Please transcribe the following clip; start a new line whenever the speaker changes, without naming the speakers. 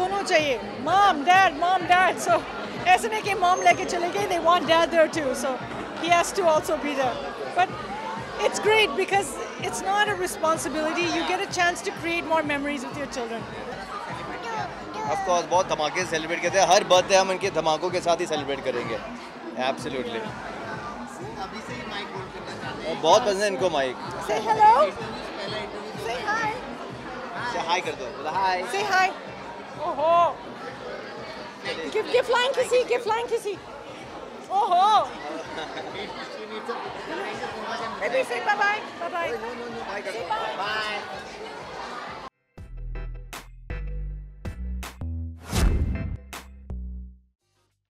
दोनों चाहिए। Mom dad mom dad so ऐसे नहीं कि मॉम लेके चले गए they want dad there too so he has to also be there but it's great because it's not a responsibility you get a chance to create more memories with your children
of course बहुत धमाके से celebrate करते हैं। हर birthday हम इनके धमाकों के साथ ही celebrate करेंगे। एब्सोल्युटली बहुत पसंद है इनको mic
Say hello. Say hi.
से हाय कर दो। बोला हाय
Say hi. Ik heb geen flank gezien, ik heb flank gezien. Oho. Baby, bye-bye. Bye-bye.